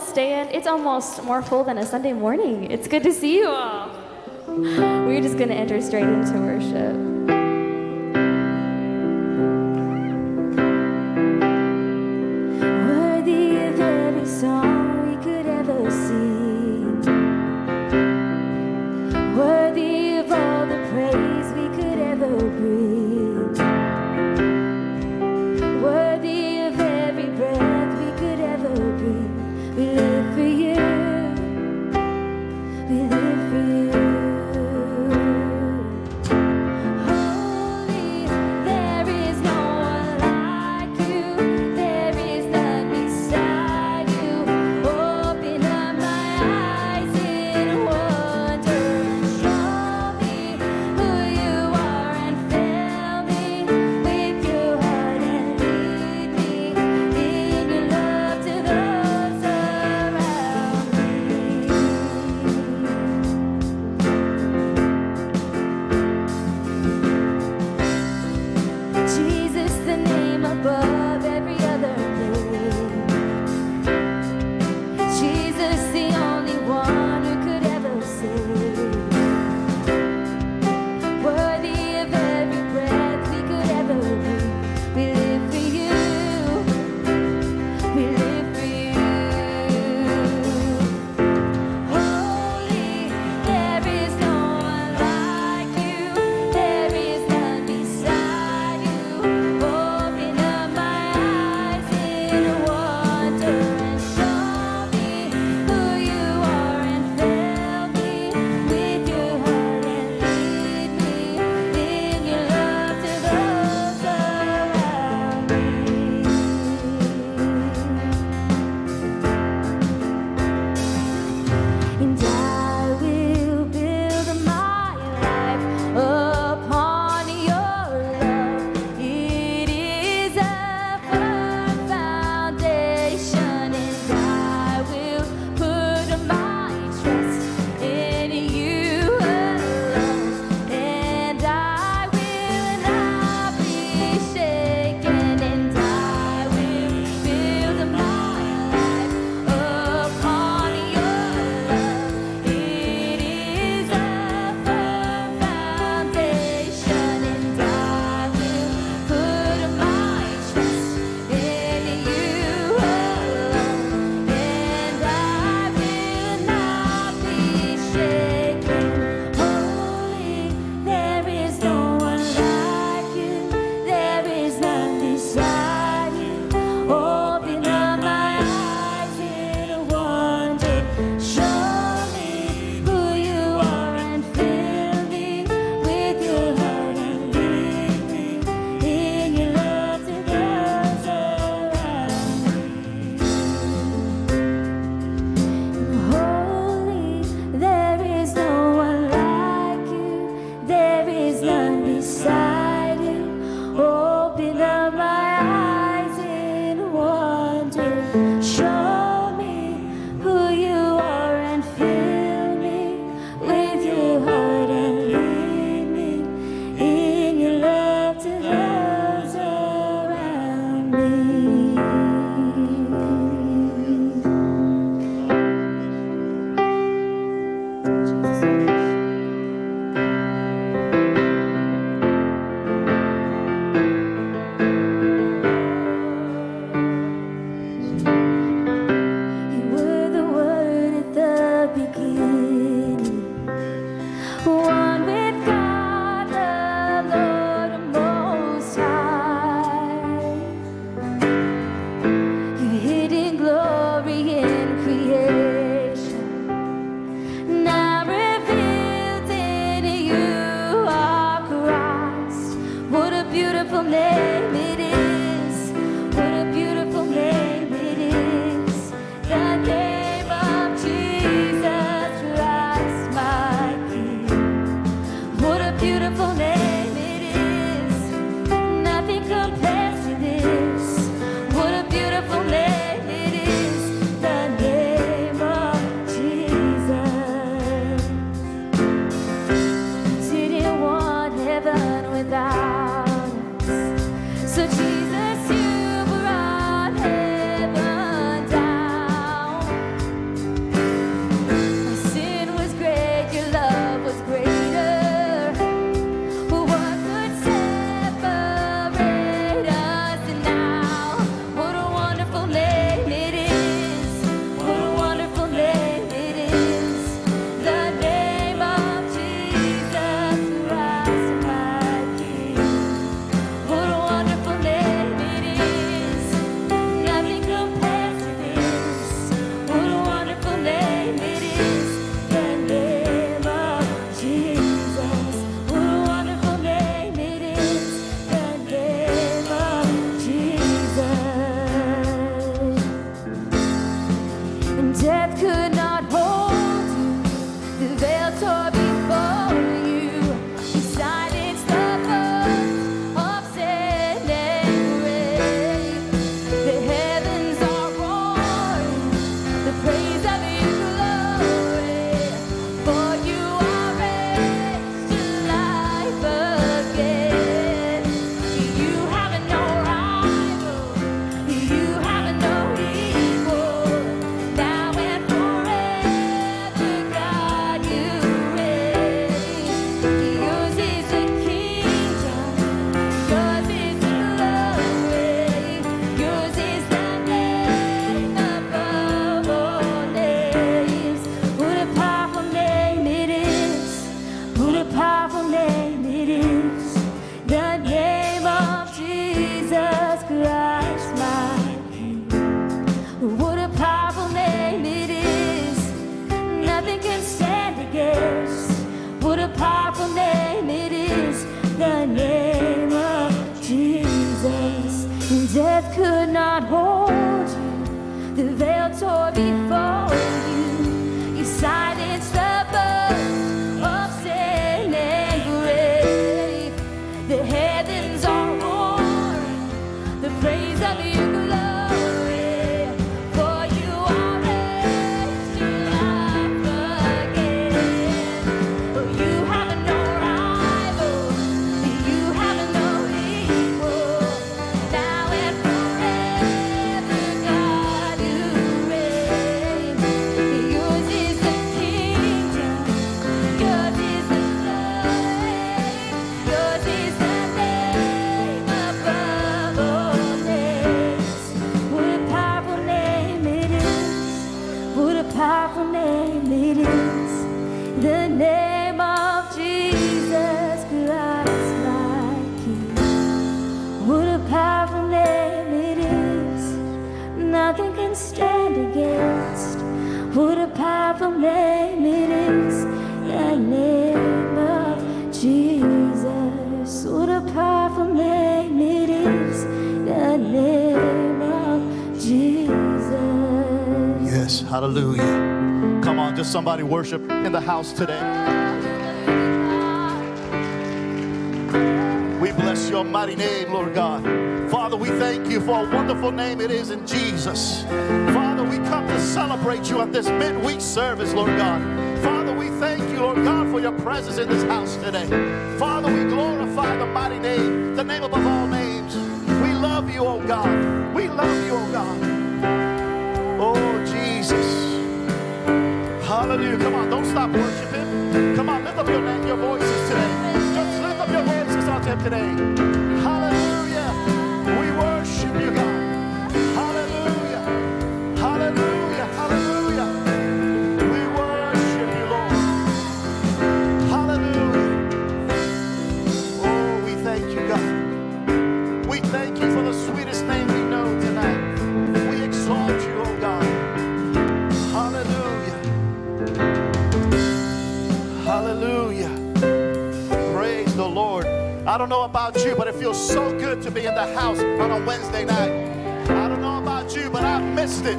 All stand. It's almost more full than a Sunday morning. It's good to see you all. We're just going to enter straight into worship in the house today. We bless your mighty name, Lord God. Father, we thank you for a wonderful name it is in Jesus. Father, we come to celebrate you at this midweek service, Lord God. Father, we thank you, Lord God, for your presence in this house today. Father, we glorify the mighty name, the name above all names. We love you, oh God. We love you, oh God. Hallelujah. Come on, don't stop worshiping. Come on, lift up your, your voices today. Just lift up your voices unto Him today. I don't know about you, but it feels so good to be in the house on a Wednesday night. I don't know about you, but I've missed it.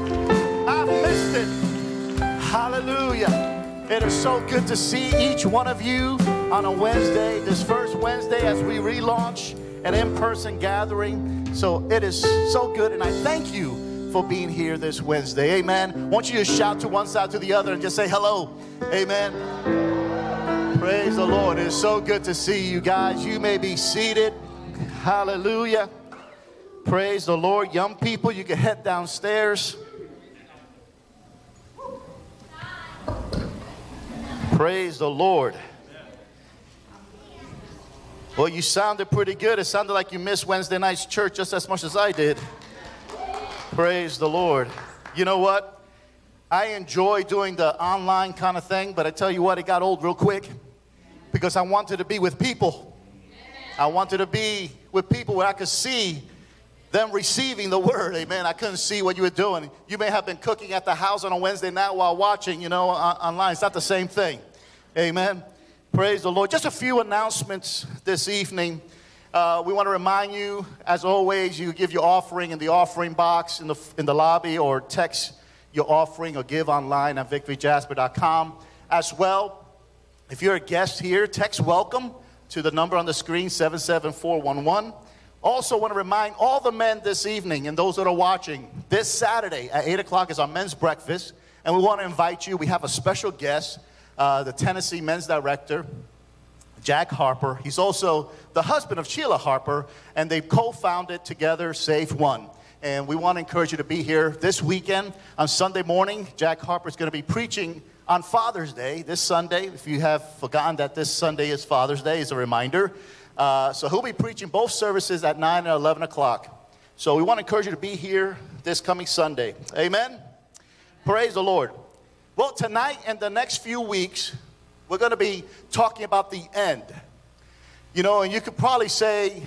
I've missed it. Hallelujah. It is so good to see each one of you on a Wednesday, this first Wednesday as we relaunch an in person gathering. So it is so good, and I thank you for being here this Wednesday. Amen. I want you to shout to one side to the other and just say hello. Amen. Praise the Lord. It is so good to see you guys. You may be seated. Hallelujah. Praise the Lord. Young people, you can head downstairs. Praise the Lord. Well, you sounded pretty good. It sounded like you missed Wednesday night's church just as much as I did. Praise the Lord. You know what? I enjoy doing the online kind of thing, but I tell you what, it got old real quick because I wanted to be with people. I wanted to be with people where I could see them receiving the word. Amen. I couldn't see what you were doing. You may have been cooking at the house on a Wednesday night while watching, you know, online. It's not the same thing. Amen. Praise the Lord. Just a few announcements this evening. Uh, we want to remind you, as always, you give your offering in the offering box in the, in the lobby or text your offering or give online at victoryjasper.com. As well, if you're a guest here, text welcome to the number on the screen, 77411. Also, want to remind all the men this evening and those that are watching, this Saturday at 8 o'clock is our men's breakfast. And we want to invite you. We have a special guest, uh, the Tennessee men's director, Jack Harper. He's also the husband of Sheila Harper, and they co founded together SaveOne. And we want to encourage you to be here this weekend on Sunday morning. Jack Harper is going to be preaching on Father's Day this Sunday. If you have forgotten that this Sunday is Father's Day, is a reminder. Uh, so he'll be preaching both services at 9 and 11 o'clock. So we want to encourage you to be here this coming Sunday. Amen. Praise the Lord. Well, tonight and the next few weeks, we're going to be talking about the end. You know, and you could probably say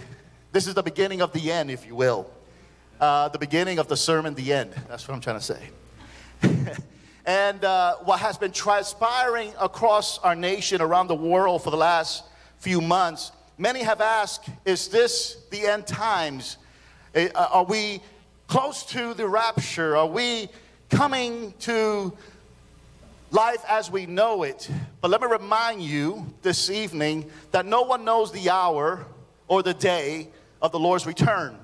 this is the beginning of the end, if you will. Uh, the beginning of the sermon, the end. That's what I'm trying to say. and uh, what has been transpiring across our nation, around the world for the last few months, many have asked, is this the end times? Eh, uh, Are we close to the rapture? Are we coming to life as we know it? But let me remind you this evening that no one knows the hour or the day of the Lord's return.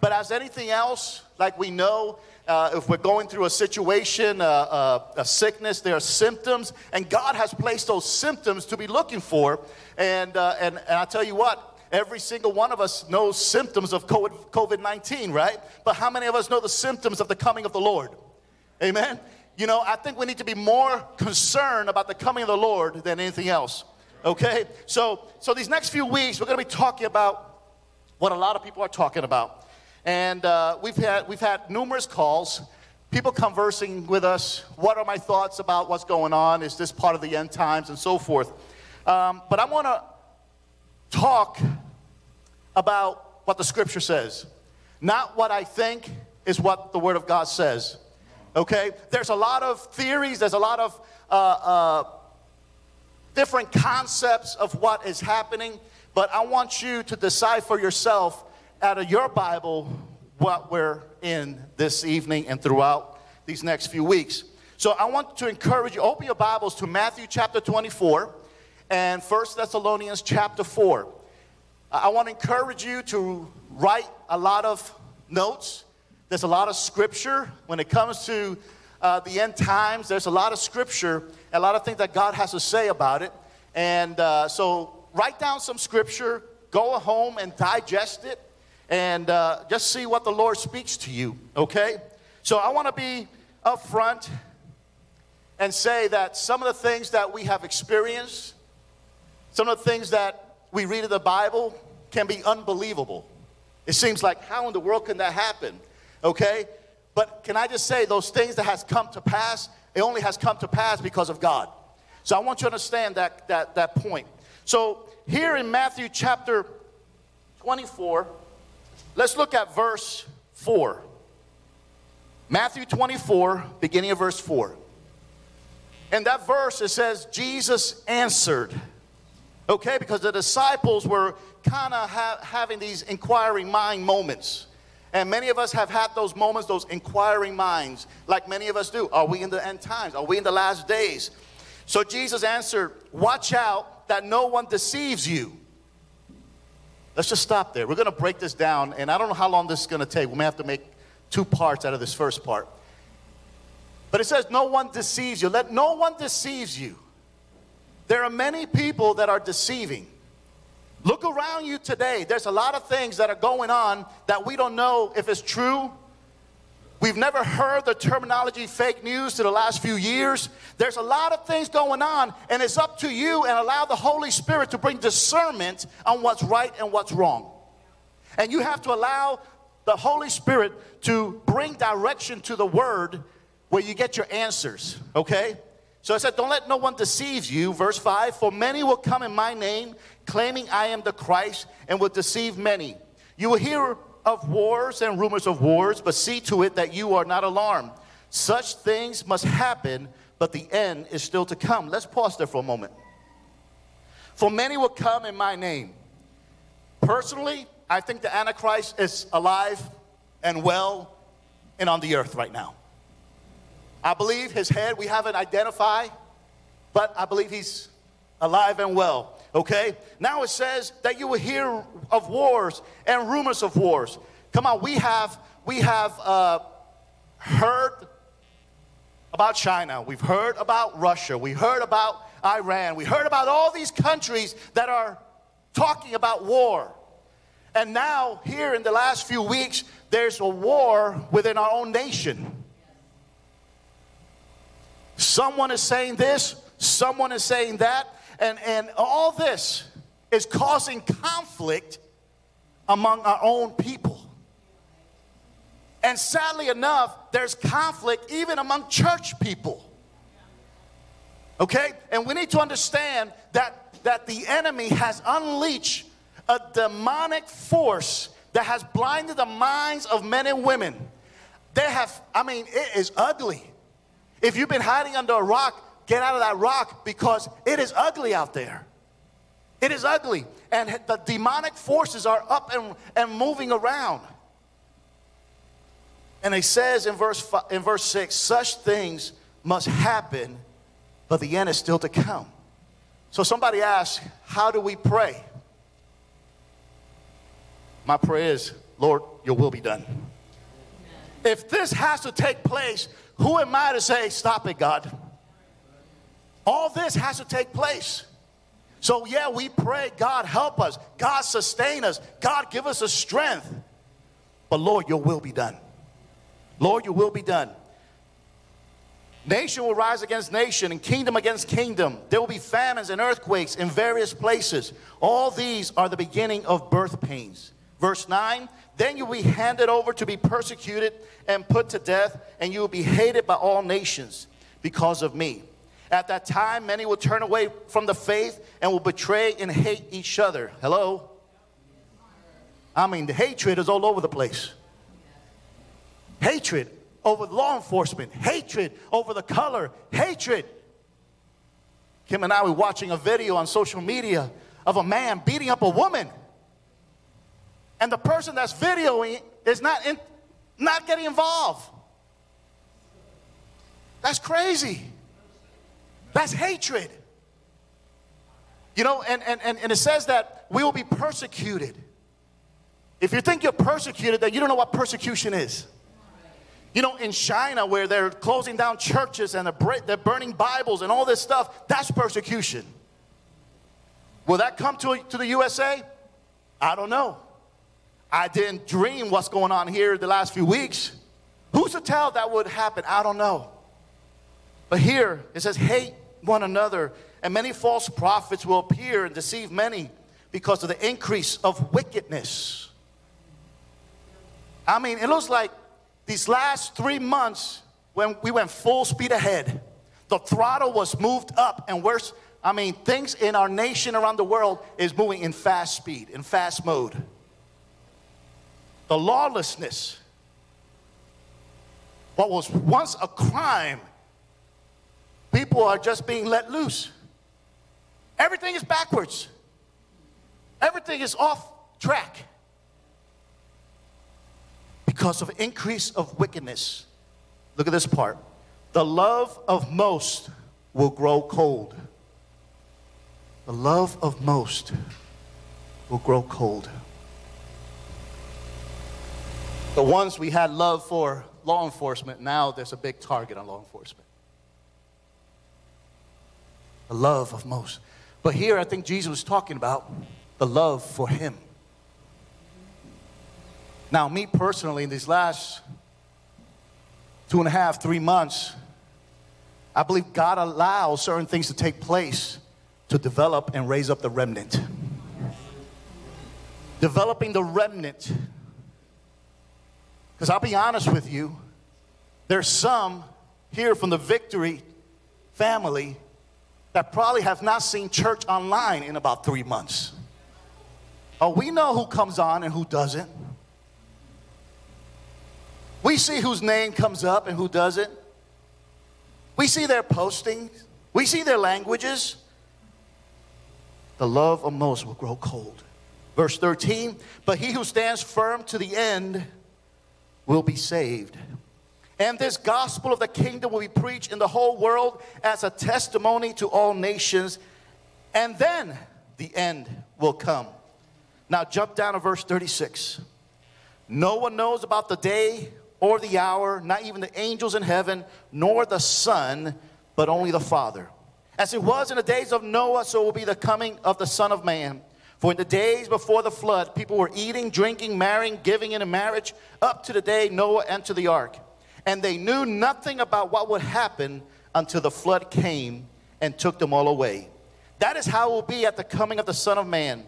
But as anything else, like we know, uh, if we're going through a situation, uh, uh, a sickness, there are symptoms, and God has placed those symptoms to be looking for. And, uh, and, and I tell you what, every single one of us knows symptoms of COVID 19, right? But how many of us know the symptoms of the coming of the Lord? Amen? You know, I think we need to be more concerned about the coming of the Lord than anything else. Okay? So, so these next few weeks, we're going to be talking about what a lot of people are talking about. And uh, we've, had, we've had numerous calls, people conversing with us. What are my thoughts about what's going on? Is this part of the end times? And so forth. Um, but I want to talk about what the scripture says. Not what I think is what the word of God says. Okay? There's a lot of theories, there's a lot of uh, uh, different concepts of what is happening, but I want you to decide for yourself out of your Bible what we're in this evening and throughout these next few weeks. So I want to encourage you, open your Bibles to Matthew chapter 24 and 1 Thessalonians chapter 4. I want to encourage you to write a lot of notes. There's a lot of scripture when it comes to uh, the end times. There's a lot of scripture, a lot of things that God has to say about it. And uh, so write down some scripture, go home and digest it and uh, just see what the Lord speaks to you, okay? So I want to be upfront and say that some of the things that we have experienced, some of the things that we read in the Bible can be unbelievable. It seems like, how in the world can that happen? Okay? But can I just say, those things that has come to pass, it only has come to pass because of God. So I want you to understand that, that, that point. So here in Matthew chapter 24, Let's look at verse 4. Matthew 24, beginning of verse 4. In that verse, it says, Jesus answered. Okay, because the disciples were kind of ha- having these inquiring mind moments. And many of us have had those moments, those inquiring minds, like many of us do. Are we in the end times? Are we in the last days? So Jesus answered, Watch out that no one deceives you. Let's just stop there. We're going to break this down, and I don't know how long this is going to take. We may have to make two parts out of this first part. But it says, No one deceives you. Let no one deceives you. There are many people that are deceiving. Look around you today. There's a lot of things that are going on that we don't know if it's true We've never heard the terminology fake news to the last few years. There's a lot of things going on, and it's up to you and allow the Holy Spirit to bring discernment on what's right and what's wrong. And you have to allow the Holy Spirit to bring direction to the word where you get your answers, okay? So I said, Don't let no one deceive you. Verse 5 For many will come in my name, claiming I am the Christ, and will deceive many. You will hear of wars and rumors of wars, but see to it that you are not alarmed. Such things must happen, but the end is still to come. Let's pause there for a moment. For many will come in my name. Personally, I think the Antichrist is alive and well and on the earth right now. I believe his head we haven't identified, but I believe he's alive and well. Okay? Now it says that you will hear of wars and rumors of wars. Come on, we have we have uh, heard about China. We've heard about Russia. We heard about Iran. We heard about all these countries that are talking about war. And now, here in the last few weeks, there's a war within our own nation. Someone is saying this, someone is saying that, and, and all this is causing conflict among our own people. And sadly enough, there's conflict even among church people. Okay? And we need to understand that, that the enemy has unleashed a demonic force that has blinded the minds of men and women. They have, I mean, it is ugly. If you've been hiding under a rock, Get out of that rock because it is ugly out there. It is ugly. And the demonic forces are up and, and moving around. And it says in verse, fi- in verse 6 such things must happen, but the end is still to come. So somebody asks, How do we pray? My prayer is, Lord, your will be done. If this has to take place, who am I to say, Stop it, God? All this has to take place. So, yeah, we pray, God, help us. God, sustain us. God, give us a strength. But, Lord, your will be done. Lord, your will be done. Nation will rise against nation and kingdom against kingdom. There will be famines and earthquakes in various places. All these are the beginning of birth pains. Verse 9 Then you will be handed over to be persecuted and put to death, and you will be hated by all nations because of me. At that time, many will turn away from the faith and will betray and hate each other. Hello? I mean, the hatred is all over the place. Hatred over law enforcement, hatred over the color, hatred. Kim and I were watching a video on social media of a man beating up a woman. And the person that's videoing is not, in, not getting involved. That's crazy. That's hatred. You know, and, and, and, and it says that we will be persecuted. If you think you're persecuted, then you don't know what persecution is. You know, in China, where they're closing down churches and they're, they're burning Bibles and all this stuff, that's persecution. Will that come to, to the USA? I don't know. I didn't dream what's going on here the last few weeks. Who's to tell that would happen? I don't know. But here it says, hate one another, and many false prophets will appear and deceive many because of the increase of wickedness. I mean, it looks like these last three months when we went full speed ahead, the throttle was moved up, and worse, I mean, things in our nation around the world is moving in fast speed, in fast mode. The lawlessness, what was once a crime, people are just being let loose. Everything is backwards. Everything is off track because of increase of wickedness. Look at this part. The love of most will grow cold. The love of most will grow cold. The ones we had love for law enforcement, now there's a big target on law enforcement. The love of most. But here I think Jesus was talking about the love for him. Now, me personally, in these last two and a half, three months, I believe God allows certain things to take place to develop and raise up the remnant. Developing the remnant. Because I'll be honest with you, there's some here from the victory family that probably have not seen church online in about three months. Oh, we know who comes on and who doesn't. We see whose name comes up and who doesn't. We see their postings. We see their languages. The love of most will grow cold. Verse 13, but he who stands firm to the end will be saved. And this gospel of the kingdom will be preached in the whole world as a testimony to all nations, and then the end will come. Now, jump down to verse 36. No one knows about the day or the hour, not even the angels in heaven, nor the Son, but only the Father. As it was in the days of Noah, so will be the coming of the Son of Man. For in the days before the flood, people were eating, drinking, marrying, giving in a marriage, up to the day Noah entered the ark and they knew nothing about what would happen until the flood came and took them all away. That is how it will be at the coming of the Son of Man.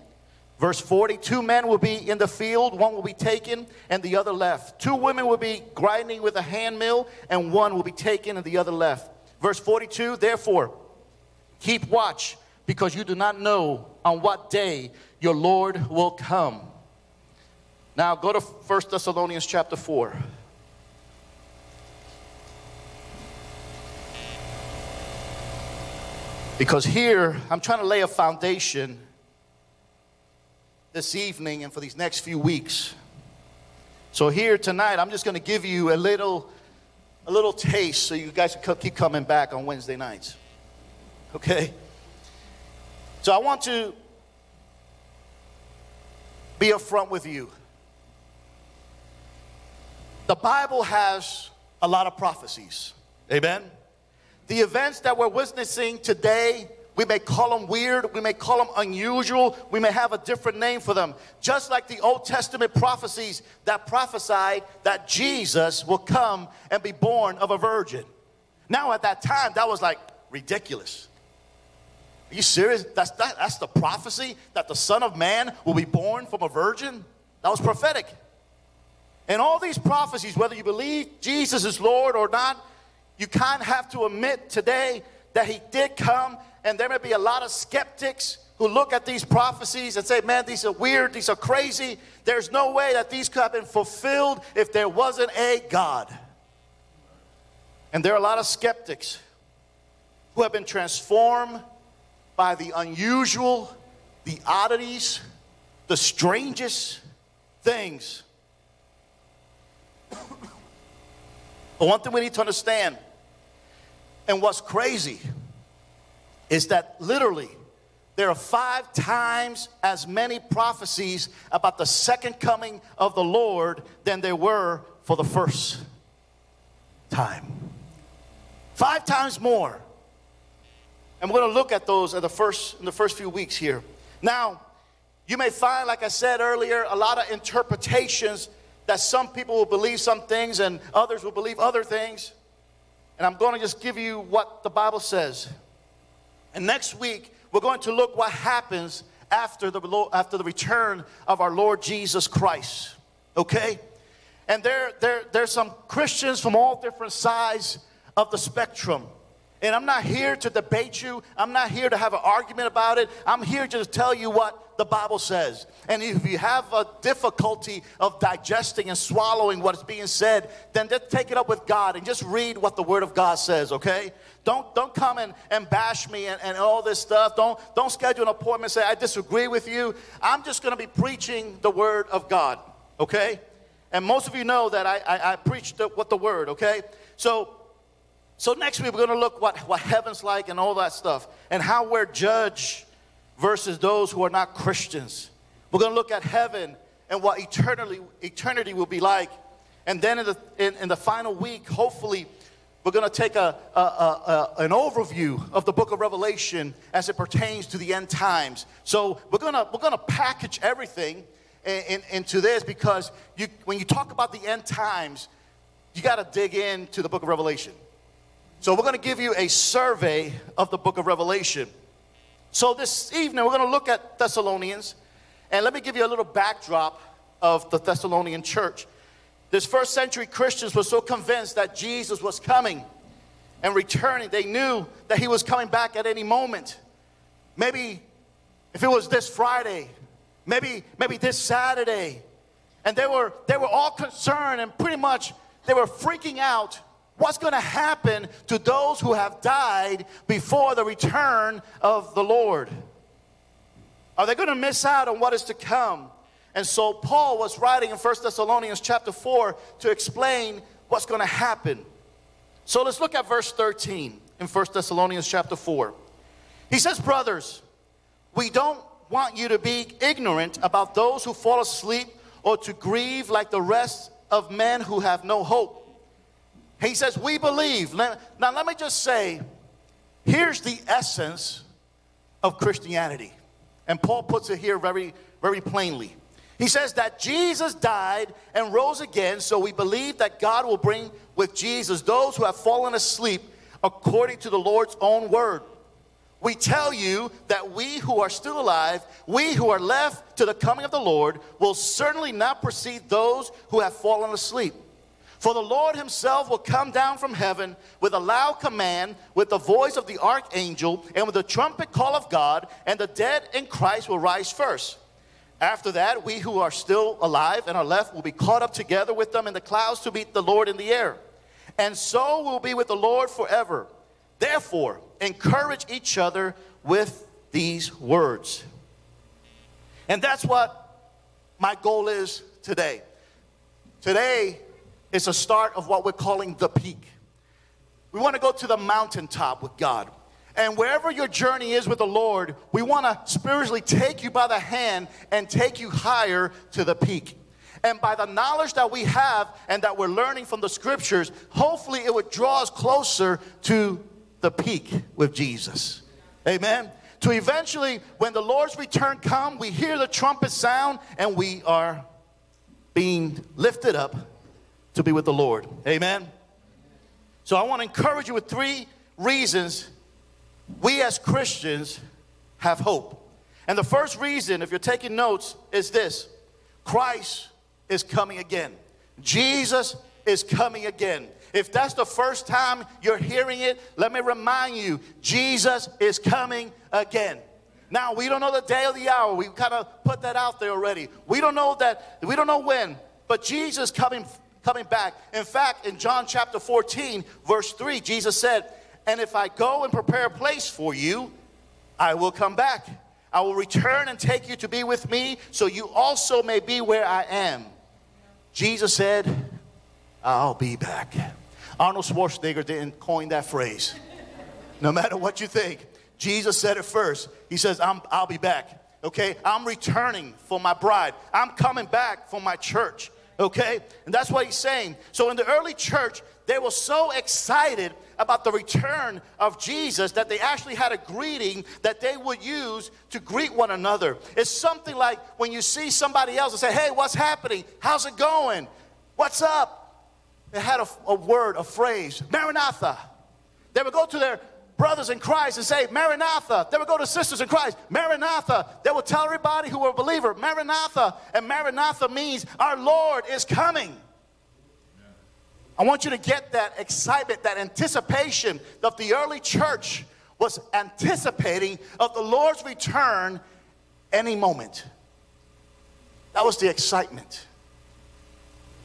Verse 40 Two men will be in the field, one will be taken and the other left. Two women will be grinding with a hand mill, and one will be taken and the other left. Verse 42 Therefore, keep watch, because you do not know on what day your Lord will come. Now go to 1 Thessalonians chapter 4. Because here, I'm trying to lay a foundation this evening and for these next few weeks So here tonight, I'm just going to give you a little, a little taste so you guys can keep coming back on Wednesday nights. Okay? So I want to be upfront with you. The Bible has a lot of prophecies. Amen? The events that we're witnessing today, we may call them weird, we may call them unusual, we may have a different name for them. Just like the Old Testament prophecies that prophesied that Jesus will come and be born of a virgin. Now, at that time, that was like ridiculous. Are you serious? That's, that, that's the prophecy that the Son of Man will be born from a virgin? That was prophetic. And all these prophecies, whether you believe Jesus is Lord or not, you kind of have to admit today that He did come, and there may be a lot of skeptics who look at these prophecies and say, man, these are weird, these are crazy. There's no way that these could have been fulfilled if there wasn't a God. And there are a lot of skeptics who have been transformed by the unusual, the oddities, the strangest things But one thing we need to understand, and what's crazy, is that literally there are five times as many prophecies about the second coming of the Lord than there were for the first time. Five times more. And we're going to look at those in the first in the first few weeks here. Now, you may find, like I said earlier, a lot of interpretations that some people will believe some things and others will believe other things. And I'm going to just give you what the Bible says. And next week, we're going to look what happens after the, after the return of our Lord Jesus Christ. Okay? And there, there, there's some Christians from all different sides of the spectrum. And I'm not here to debate you. I'm not here to have an argument about it. I'm here to tell you what the Bible says. And if you have a difficulty of digesting and swallowing what is being said, then just take it up with God and just read what the Word of God says, okay? Don't, don't come and, and bash me and, and all this stuff. Don't, don't schedule an appointment say, I disagree with you. I'm just going to be preaching the Word of God, okay? And most of you know that I, I, I preach the, what the Word, okay? So so next week we're going to look what, what heaven's like and all that stuff and how we're judged versus those who are not Christians. We're going to look at heaven and what eternity, eternity will be like. And then in the, in, in the final week, hopefully, we're going to take a, a, a, an overview of the book of Revelation as it pertains to the end times. So we're going to, we're going to package everything in, in, into this because you, when you talk about the end times, you got to dig into the book of Revelation. So we're going to give you a survey of the book of Revelation. So this evening we're going to look at Thessalonians and let me give you a little backdrop of the Thessalonian church. This first century Christians were so convinced that Jesus was coming and returning. They knew that he was coming back at any moment. Maybe if it was this Friday, maybe maybe this Saturday. And they were they were all concerned and pretty much they were freaking out What's going to happen to those who have died before the return of the Lord? Are they going to miss out on what is to come? And so Paul was writing in 1 Thessalonians chapter 4 to explain what's going to happen. So let's look at verse 13 in 1 Thessalonians chapter 4. He says, Brothers, we don't want you to be ignorant about those who fall asleep or to grieve like the rest of men who have no hope. He says, We believe. Now, let me just say here's the essence of Christianity. And Paul puts it here very, very plainly. He says that Jesus died and rose again, so we believe that God will bring with Jesus those who have fallen asleep according to the Lord's own word. We tell you that we who are still alive, we who are left to the coming of the Lord, will certainly not precede those who have fallen asleep. For the Lord himself will come down from heaven with a loud command, with the voice of the archangel, and with the trumpet call of God, and the dead in Christ will rise first. After that, we who are still alive and are left will be caught up together with them in the clouds to meet the Lord in the air. And so we'll be with the Lord forever. Therefore, encourage each other with these words. And that's what my goal is today Today is a start of what we're calling the peak. We want to go to the mountaintop with God. And wherever your journey is with the Lord, we want to spiritually take you by the hand and take you higher to the peak. And by the knowledge that we have and that we're learning from the scriptures, hopefully it would draw us closer to the peak with Jesus. Amen. To eventually, when the Lord's return come, we hear the trumpet sound and we are being lifted up to be with the Lord. Amen. So I want to encourage you with three reasons we as Christians have hope. And the first reason, if you're taking notes, is this Christ is coming again. Jesus is coming again. If that's the first time you're hearing it, let me remind you Jesus is coming again. Now, we don't know the day or the hour. We kind of put that out there already. We don't know that, we don't know when, but Jesus coming coming back. In fact, in John chapter 14, verse 3, Jesus said, And if I go and prepare a place for you, I will come back. I will return and take you to be with me, so you also may be where I am. Jesus said, I'll be back. Arnold Schwarzenegger didn't coin that phrase. No matter what you think, Jesus said it first. He says, i will be back. Okay? I'm returning for my bride. I'm coming back for my church okay? And that's what he's saying. So in the early church, they were so excited about the return of Jesus that they actually had a greeting that they would use to greet one another. It's something like when you see somebody else and say, Hey, what's happening? How's it going? What's up? They had a, a word, a phrase, Maranatha. They would go to their brothers in Christ and say, Maranatha. They would go to sisters in Christ, Maranatha. They would tell everybody who were a believer, Maranatha. And Maranatha means our Lord is coming. I want you to get that excitement, that anticipation that the early church was anticipating of the Lord's return any moment. That was the excitement.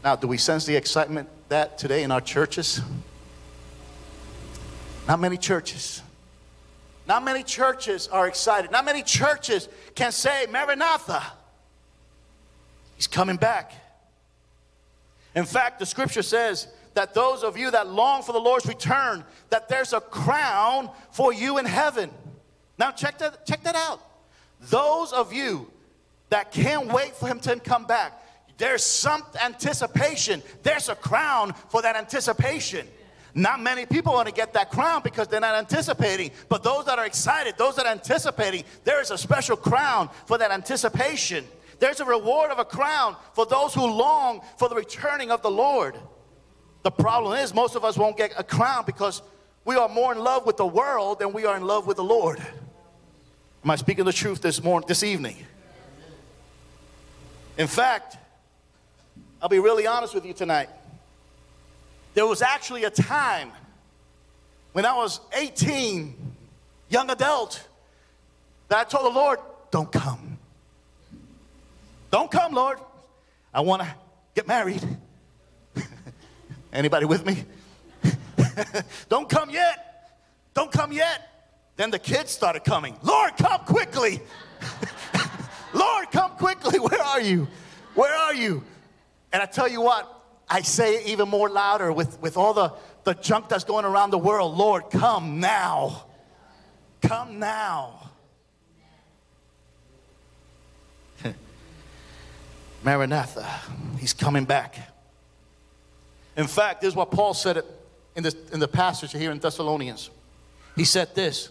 Now, do we sense the excitement that today in our churches? Not many churches. Not many churches are excited. Not many churches can say, Maranatha, he's coming back. In fact, the scripture says that those of you that long for the Lord's return, that there's a crown for you in heaven. Now check that, check that out. Those of you that can't wait for him to come back, there's some anticipation. There's a crown for that anticipation. Not many people want to get that crown because they're not anticipating. But those that are excited, those that are anticipating, there is a special crown for that anticipation. There's a reward of a crown for those who long for the returning of the Lord. The problem is, most of us won't get a crown because we are more in love with the world than we are in love with the Lord. Am I speaking the truth this morning, this evening? In fact, I'll be really honest with you tonight. There was actually a time when I was 18, young adult, that I told the Lord, Don't come. Don't come, Lord. I want to get married. Anybody with me? Don't come yet. Don't come yet. Then the kids started coming. Lord, come quickly. Lord, come quickly. Where are you? Where are you? And I tell you what, I say it even more louder with, with all the, the junk that's going around the world. Lord, come now. Come now. Maranatha, he's coming back. In fact, this is what Paul said in, this, in the passage here in Thessalonians. He said this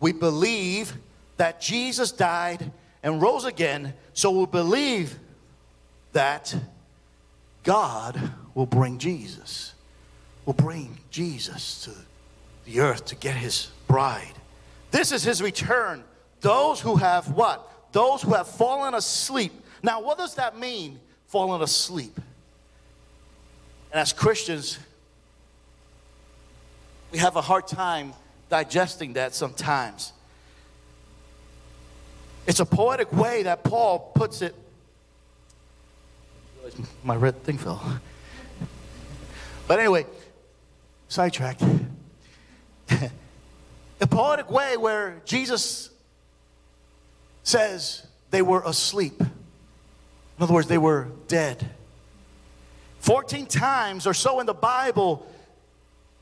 We believe that Jesus died and rose again, so we believe that God will bring Jesus, will bring Jesus to the earth to get his bride. This is his return. Those who have what? Those who have fallen asleep. Now, what does that mean, fallen asleep? And as Christians, we have a hard time digesting that sometimes. It's a poetic way that Paul puts it my red thing fell. But anyway, sidetracked. a poetic way where Jesus says they were asleep. In other words, they were dead. 14 times or so in the Bible,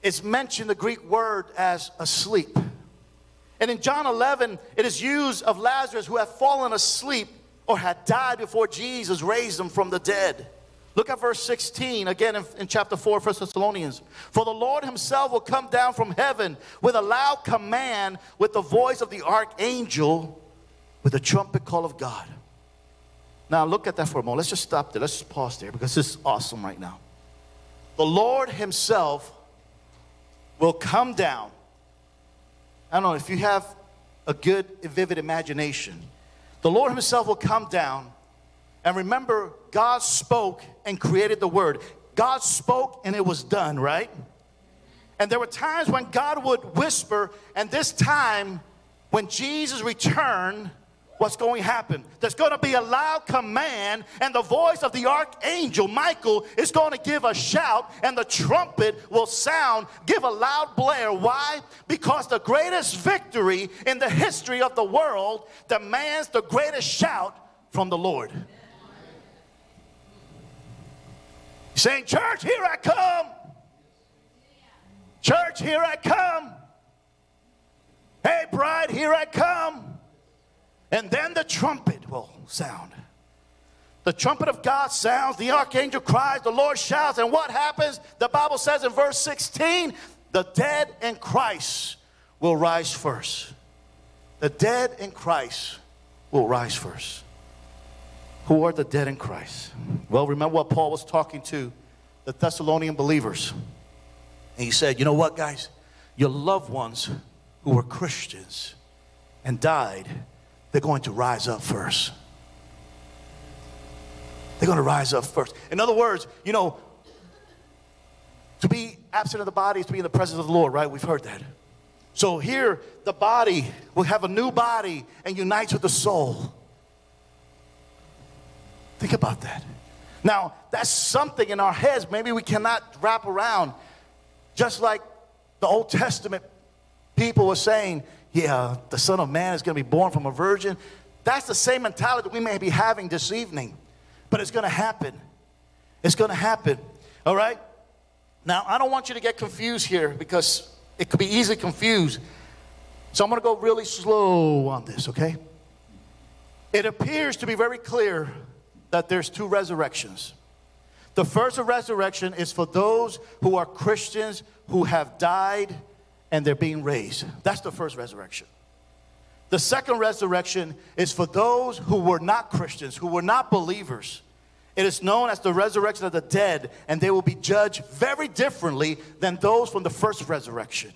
it's mentioned the Greek word as asleep. And in John 11, it is used of Lazarus who had fallen asleep or had died before Jesus raised him from the dead. Look at verse 16 again in, in chapter 4, 1 Thessalonians. For the Lord himself will come down from heaven with a loud command, with the voice of the archangel, with the trumpet call of God. Now look at that for a moment. Let's just stop there. Let's just pause there because this is awesome right now. The Lord himself will come down. I don't know if you have a good, vivid imagination. The Lord Himself will come down. And remember, God spoke and created the Word. God spoke and it was done, right? And there were times when God would whisper, and this time, when Jesus returned, what's going to happen. There's going to be a loud command, and the voice of the archangel Michael is going to give a shout, and the trumpet will sound, give a loud blare. Why? Because the greatest victory in the history of the world demands the greatest shout from the Lord. Saying, Church, here I come. Church, here I come. Hey, bride, here I come. And then the trumpet will sound. The trumpet of God sounds, the archangel cries, the Lord shouts, and what happens? The Bible says in verse 16, the dead in Christ will rise first. The dead in Christ will rise first. Who are the dead in Christ? Well, remember what Paul was talking to the Thessalonian believers. And he said, You know what, guys? Your loved ones who were Christians and died they're going to rise up first. They're going to rise up first. In other words, you know, to be absent of the body is to be in the presence of the Lord, right? We've heard that. So here, the body will have a new body and unites with the soul. Think about that. Now, that's something in our heads maybe we cannot wrap around. Just like the Old Testament people were saying, yeah, the Son of Man is going to be born from a virgin. That's the same mentality we may be having this evening, but it's going to happen. It's going to happen. All right? Now, I don't want you to get confused here because it could be easily confused. So I'm going to go really slow on this, okay? It appears to be very clear that there's two resurrections. The first resurrection is for those who are Christians who have died and they're being raised. That's the first resurrection. The second resurrection is for those who were not Christians, who were not believers. It is known as the resurrection of the dead, and they will be judged very differently than those from the first resurrection.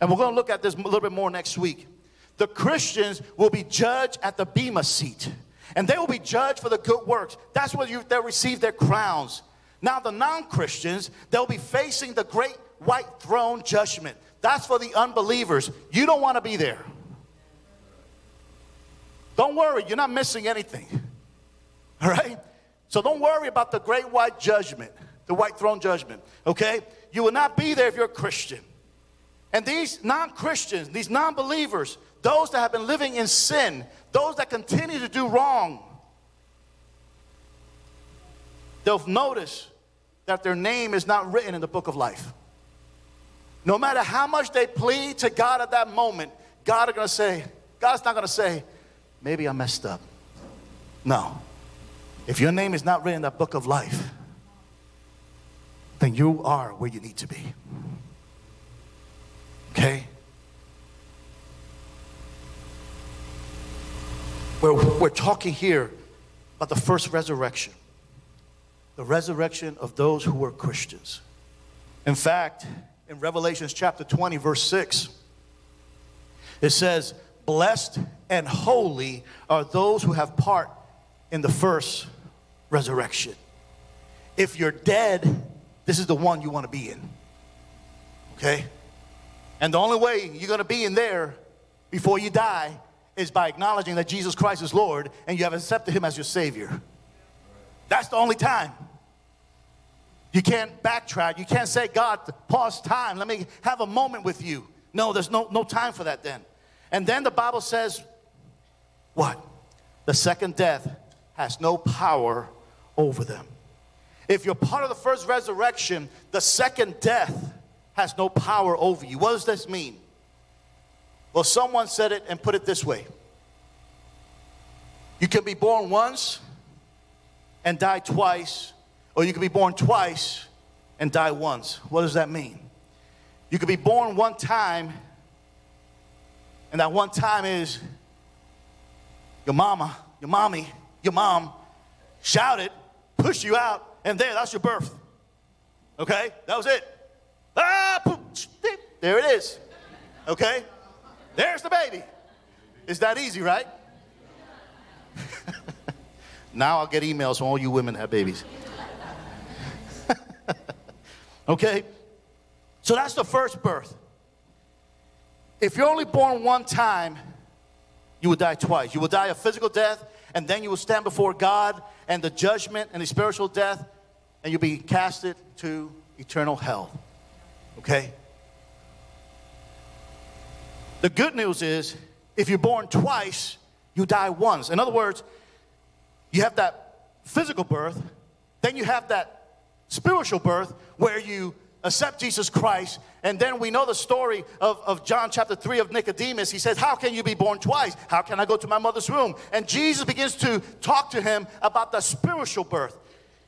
And we're going to look at this a little bit more next week. The Christians will be judged at the Bema seat, and they will be judged for the good works. That's where you, they'll receive their crowns. Now, the non Christians, they'll be facing the great white throne judgment. That's for the unbelievers. You don't want to be there. Don't worry, you're not missing anything. All right? So don't worry about the great white judgment, the white throne judgment, okay? You will not be there if you're a Christian. And these non Christians, these non believers, those that have been living in sin, those that continue to do wrong, they'll notice that their name is not written in the book of life. No matter how much they plead to God at that moment, God is going to say, God's not going to say, maybe I messed up. No. If your name is not written in that book of life, then you are where you need to be. Okay? We're, we're talking here about the first resurrection, the resurrection of those who were Christians. In fact, in Revelations chapter 20, verse 6. It says, Blessed and holy are those who have part in the first resurrection. If you're dead, this is the one you want to be in. Okay? And the only way you're going to be in there before you die is by acknowledging that Jesus Christ is Lord and you have accepted Him as your Savior. That's the only time. You can't backtrack. You can't say, God, pause time. Let me have a moment with you. No, there's no, no time for that then. And then the Bible says, what? The second death has no power over them. If you're part of the first resurrection, the second death has no power over you. What does this mean? Well, someone said it and put it this way You can be born once and die twice, or you can be born twice and die once. What does that mean? You could be born one time, and that one time is your mama, your mommy, your mom shouted, pushed you out, and there, that's your birth. Okay? That was it. Ah, there it is. Okay? There's the baby. It's that easy, right? now I'll get emails from all you women have babies. okay? So that's the first birth. If you're only born one time, you will die twice. You will die a physical death, and then you will stand before God and the judgment and the spiritual death, and you'll be casted to eternal hell. Okay? The good news is if you're born twice, you die once. In other words, you have that physical birth, then you have that spiritual birth where you accept Jesus Christ. And then we know the story of, of John chapter 3 of Nicodemus. He says, How can you be born twice? How can I go to my mother's womb? And Jesus begins to talk to him about the spiritual birth.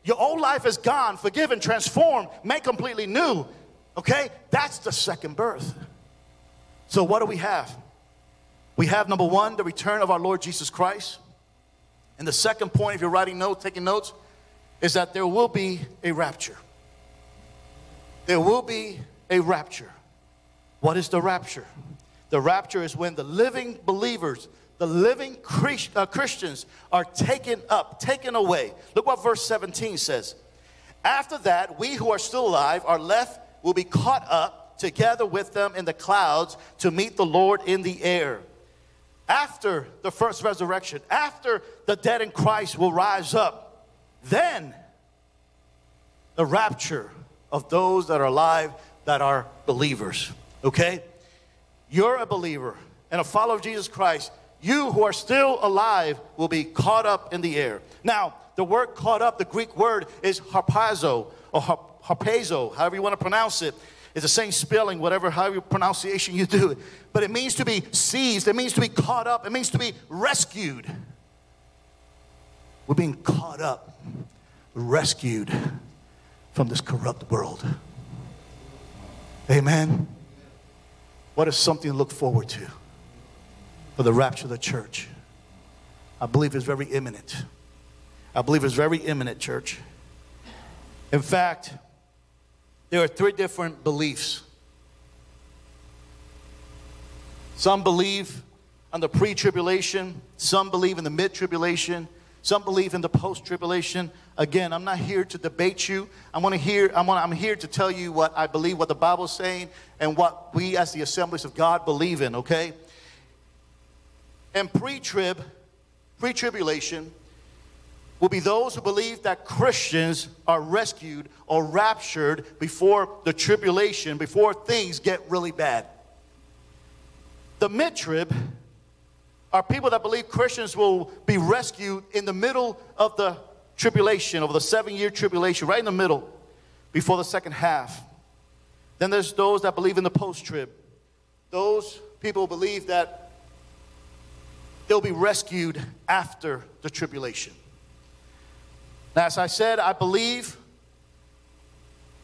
Your old life is gone, forgiven, transformed, made completely new. Okay? That's the second birth. So, what do we have? We have number one, the return of our Lord Jesus Christ. And the second point, if you're writing notes, taking notes, is that there will be a rapture there will be a rapture. What is the rapture? The rapture is when the living believers, the living uh, Christians are taken up, taken away. Look what verse 17 says. After that, we who are still alive are left, will be caught up together with them in the clouds to meet the Lord in the air. After the first resurrection, after the dead in Christ will rise up, then the rapture of those that are alive that are believers. Okay? You're a believer and a follower of Jesus Christ. You who are still alive will be caught up in the air. Now, the word caught up, the Greek word is harpazo or harpazo, however you want to pronounce it. It's the same spelling, whatever, however pronunciation you do it. But it means to be seized, it means to be caught up, it means to be rescued. We're being caught up, rescued from this corrupt world. Amen. What is something to look forward to for the rapture of the church? I believe it's very imminent. I believe it's very imminent, church. In fact, there are three different beliefs. Some believe on the pre tribulation, some believe in the mid tribulation, some believe in the post tribulation. Again, I'm not here to debate you. I want to hear, I'm, I'm here to tell you what I believe, what the Bible's saying, and what we as the assemblies of God believe in, okay? And pre trib, pre tribulation, will be those who believe that Christians are rescued or raptured before the tribulation, before things get really bad. The mid trib are people that believe Christians will be rescued in the middle of the tribulation, of the seven year tribulation, right in the middle, before the second half. Then there's those that believe in the post trib. Those people believe that they'll be rescued after the tribulation. Now, as I said, I believe,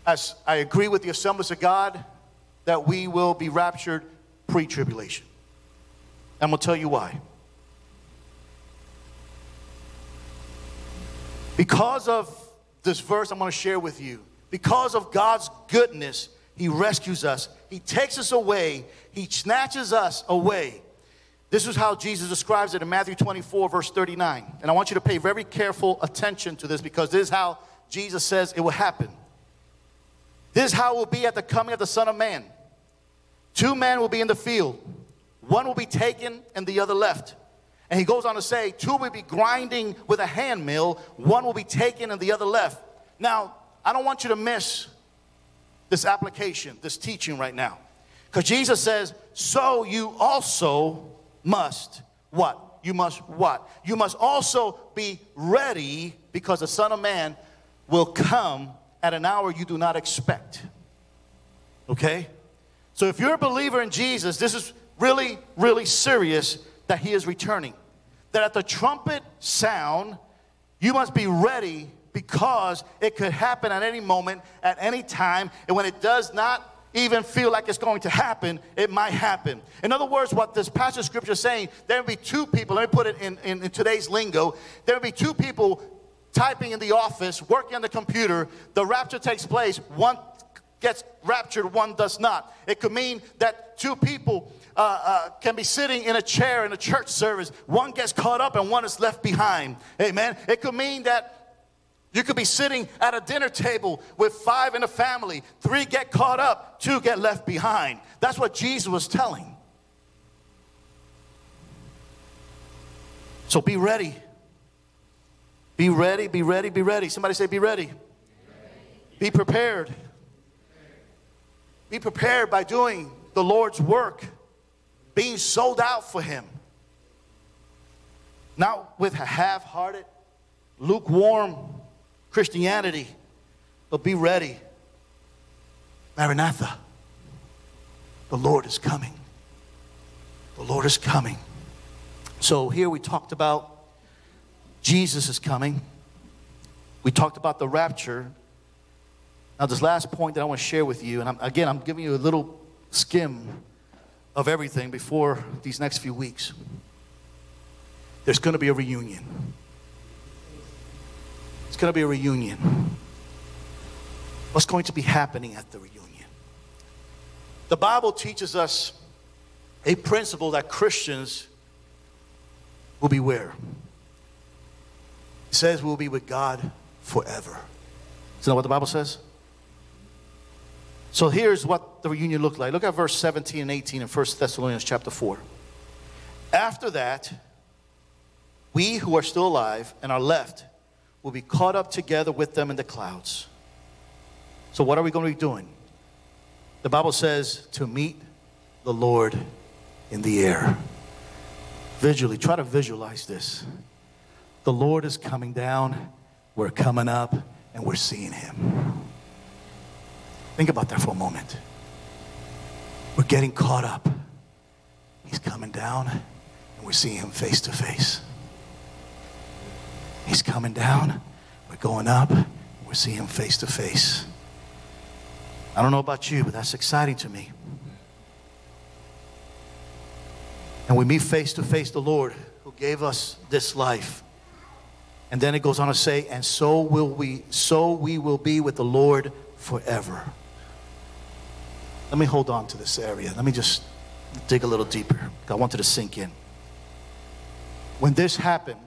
as I agree with the assemblies of God, that we will be raptured pre tribulation. I'm going to tell you why. Because of this verse I'm going to share with you, because of God's goodness, He rescues us, He takes us away, He snatches us away. This is how Jesus describes it in Matthew 24, verse 39. And I want you to pay very careful attention to this because this is how Jesus says it will happen. This is how it will be at the coming of the Son of Man. Two men will be in the field one will be taken and the other left. And he goes on to say, two will be grinding with a hand mill, one will be taken and the other left. Now, I don't want you to miss this application, this teaching right now. Because Jesus says, so you also must what? You must what? You must also be ready because the Son of Man will come at an hour you do not expect. Okay? So if you're a believer in Jesus, this is really, really serious that he is returning. That at the trumpet sound, you must be ready because it could happen at any moment, at any time. And when it does not even feel like it's going to happen, it might happen. In other words, what this passage of scripture is saying, there will be two people, let me put it in, in, in today's lingo, there will be two people typing in the office, working on the computer. The rapture takes place. One gets raptured, one does not. It could mean that two people uh, uh, can be sitting in a chair in a church service. One gets caught up and one is left behind. Amen. It could mean that you could be sitting at a dinner table with five in a family. Three get caught up, two get left behind. That's what Jesus was telling. So be ready. Be ready, be ready, be ready. Somebody say, be ready. Be prepared. Be prepared by doing the Lord's work, being sold out for Him. Not with a half hearted, lukewarm Christianity, but be ready. Maranatha, the Lord is coming. The Lord is coming. So here we talked about Jesus is coming. We talked about the rapture. Now, this last point that I want to share with you, and I'm, again, I'm giving you a little skim of everything before these next few weeks. There's going to be a reunion. It's going to be a reunion. What's going to be happening at the reunion? The Bible teaches us a principle that Christians will be where? It says we'll be with God forever. Isn't that what the Bible says? So here's what the reunion looked like. Look at verse 17 and 18 in 1 Thessalonians chapter 4. After that, we who are still alive and are left will be caught up together with them in the clouds. So, what are we going to be doing? The Bible says to meet the Lord in the air. Visually, try to visualize this. The Lord is coming down, we're coming up, and we're seeing Him. Think about that for a moment. We're getting caught up. He's coming down, and we're seeing Him face to face. He's coming down. We're going up. We're seeing him face to face. I don't know about you, but that's exciting to me. And we meet face to face the Lord who gave us this life. And then it goes on to say, and so will we, so we will be with the Lord forever. Let me hold on to this area. Let me just dig a little deeper. I wanted to sink in. When this happened,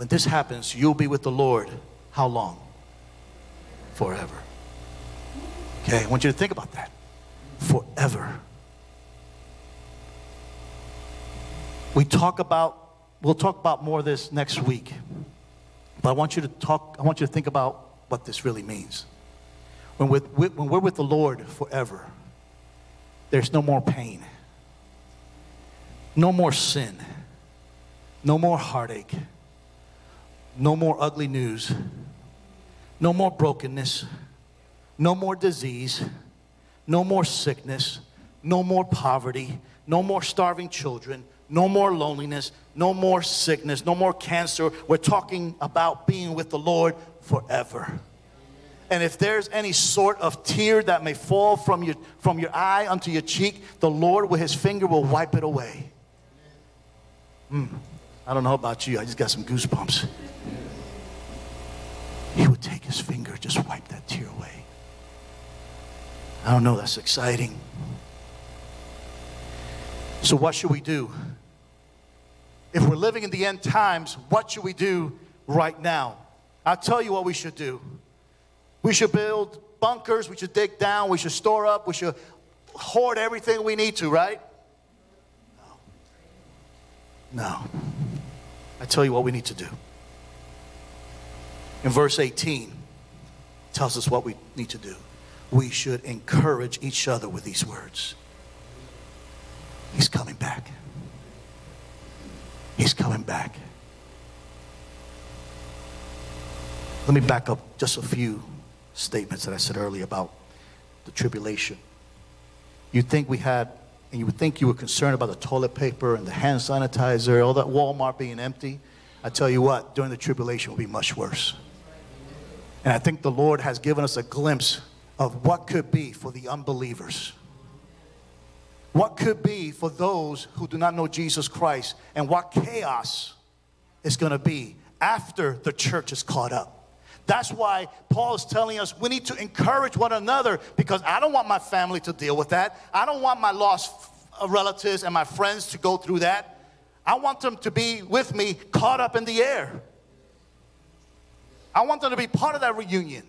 when this happens, you'll be with the Lord how long? Forever. Okay, I want you to think about that. Forever. We talk about, we'll talk about more of this next week. But I want you to talk, I want you to think about what this really means. When we're, when we're with the Lord forever, there's no more pain, no more sin, no more heartache no more ugly news. No more brokenness. No more disease. No more sickness. No more poverty. No more starving children. No more loneliness. No more sickness. No more cancer. We're talking about being with the Lord forever. And if there's any sort of tear that may fall from your, from your eye unto your cheek, the Lord with his finger will wipe it away. Mm. I don't know about you, I just got some goosebumps. He would take his finger, just wipe that tear away. I don't know, that's exciting. So, what should we do? If we're living in the end times, what should we do right now? I'll tell you what we should do. We should build bunkers, we should dig down, we should store up, we should hoard everything we need to, right? No. No. I tell you what we need to do in verse 18 tells us what we need to do. We should encourage each other with these words. He's coming back. He's coming back. Let me back up just a few statements that I said earlier about the tribulation. You think we had, and you would think you were concerned about the toilet paper and the hand sanitizer, all that Walmart being empty. I tell you what, during the tribulation will be much worse. And I think the Lord has given us a glimpse of what could be for the unbelievers. What could be for those who do not know Jesus Christ, and what chaos is going to be after the church is caught up. That's why Paul is telling us we need to encourage one another because I don't want my family to deal with that. I don't want my lost relatives and my friends to go through that. I want them to be with me caught up in the air. I want them to be part of that reunion.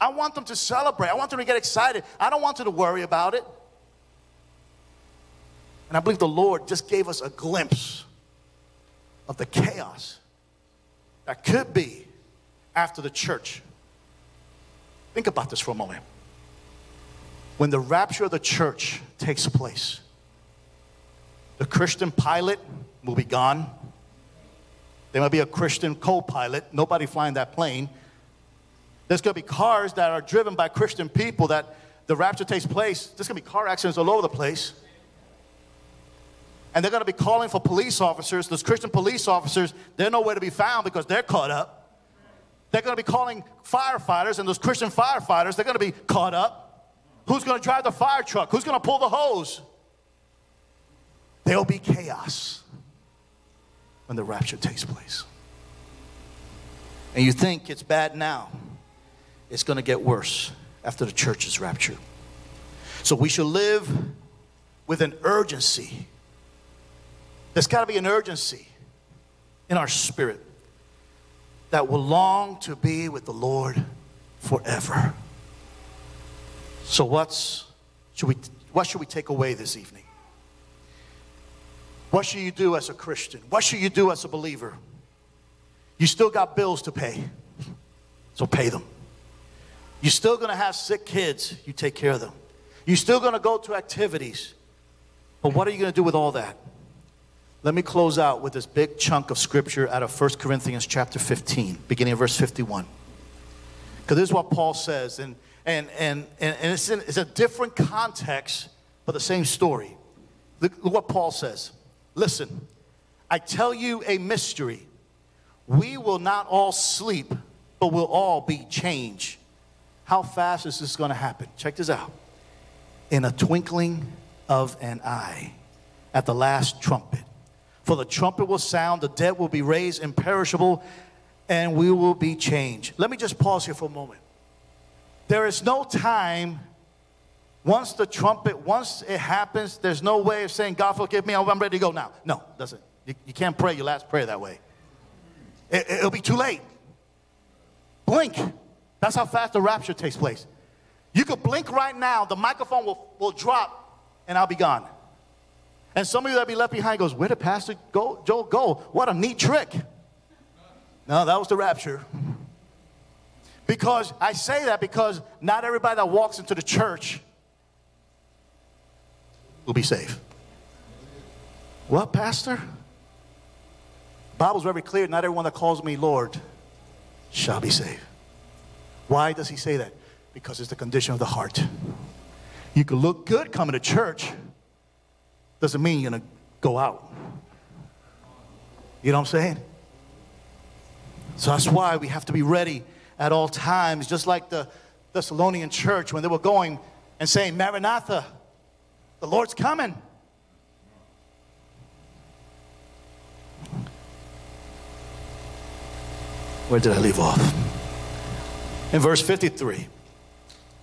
I want them to celebrate. I want them to get excited. I don't want them to worry about it. And I believe the Lord just gave us a glimpse of the chaos that could be after the church. Think about this for a moment. When the rapture of the church takes place, the Christian pilot will be gone. There might be a Christian co pilot, nobody flying that plane. There's going to be cars that are driven by Christian people that the rapture takes place. There's going to be car accidents all over the place and they're going to be calling for police officers. Those Christian police officers, they're nowhere to be found because they're caught up. They're going to be calling firefighters, and those Christian firefighters, they're going to be caught up. Who's going to drive the fire truck? Who's going to pull the hose? There'll be chaos when the rapture takes place. And you think it's bad now, it's going to get worse after the church is raptured. So we should live with an urgency there's got to be an urgency in our spirit that will long to be with the Lord forever. So what's should we what should we take away this evening? What should you do as a Christian? What should you do as a believer? You still got bills to pay. So pay them. You're still going to have sick kids. You take care of them. You're still going to go to activities. But what are you going to do with all that? Let me close out with this big chunk of scripture out of 1 Corinthians chapter 15, beginning of verse 51. Because this is what Paul says, and, and, and, and, it's, in, it's a different context, but the same story. Look, look what Paul says. Listen, I tell you a mystery. We will not all sleep, but we'll all be changed. How fast is this going to happen? Check this out. In a twinkling of an eye, at the last trumpet. For the trumpet will sound, the dead will be raised imperishable, and we will be changed. Let me just pause here for a moment. There is no time once the trumpet, once it happens, there's no way of saying, God forgive me, I'm ready to go now. No, doesn't. You, you can't pray your last prayer that way. It, it'll be too late. Blink. That's how fast the rapture takes place. You could blink right now, the microphone will, will drop, and I'll be gone. And some of you that be left behind goes, where did Pastor go, Joel go? What a neat trick. No, that was the rapture. Because I say that because not everybody that walks into the church will be saved. What, Pastor? Bible's very clear. Not everyone that calls me Lord shall be saved. Why does he say that? Because it's the condition of the heart. You can look good coming to church, doesn't mean you're going to go out. You know what I'm saying? So that's why we have to be ready at all times, just like the Thessalonian church when they were going and saying, Maranatha, the Lord's coming. Where did I leave off? In verse 53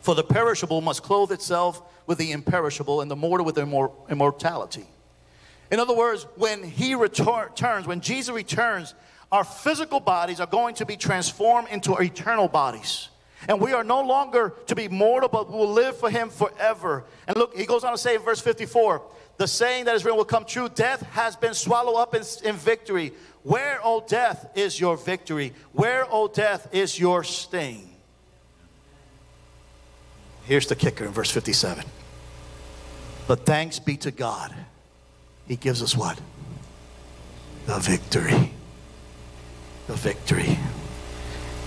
For the perishable must clothe itself with the imperishable and the mortal with immor- immortality. In other words, when he returns, when Jesus returns, our physical bodies are going to be transformed into eternal bodies. And we are no longer to be mortal, but we will live for him forever. And look, he goes on to say in verse 54 the saying that is written will come true death has been swallowed up in, in victory. Where, O death, is your victory? Where, O death, is your sting? Here's the kicker in verse 57. But thanks be to God. He gives us what? The victory. The victory.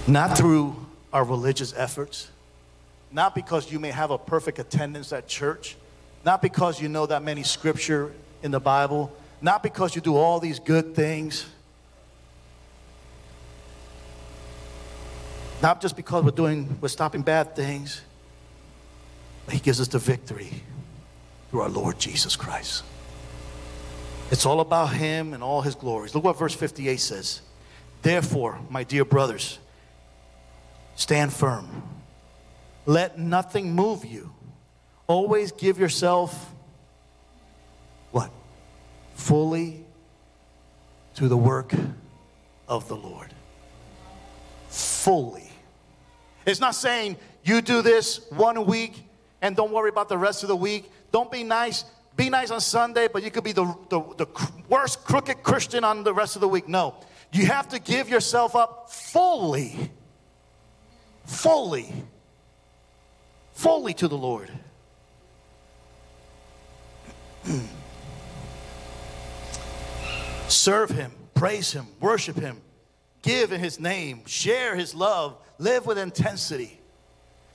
Not through our religious efforts, not because you may have a perfect attendance at church, not because you know that many scripture in the Bible, not because you do all these good things, not just because we're doing we're stopping bad things. But he gives us the victory through our Lord Jesus Christ. It's all about him and all his glories. Look what verse 58 says. Therefore, my dear brothers, stand firm. Let nothing move you. Always give yourself what? Fully to the work of the Lord. Fully. It's not saying you do this one week and don't worry about the rest of the week. Don't be nice. Be nice on Sunday, but you could be the, the, the worst crooked Christian on the rest of the week. No. You have to give yourself up fully. Fully. Fully to the Lord. Serve Him, praise Him, worship Him, give in His name, share His love, live with intensity.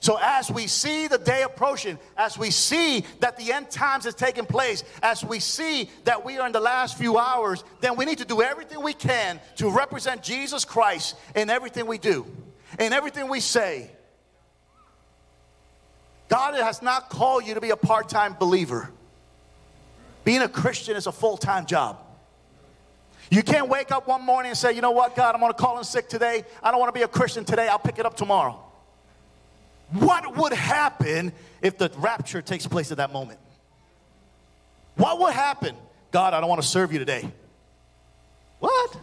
So, as we see the day approaching, as we see that the end times is taking place, as we see that we are in the last few hours, then we need to do everything we can to represent Jesus Christ in everything we do, in everything we say. God has not called you to be a part time believer. Being a Christian is a full time job. You can't wake up one morning and say, you know what, God, I'm going to call in sick today. I don't want to be a Christian today. I'll pick it up tomorrow. What would happen if the rapture takes place at that moment? What would happen? God, I don't want to serve you today. What?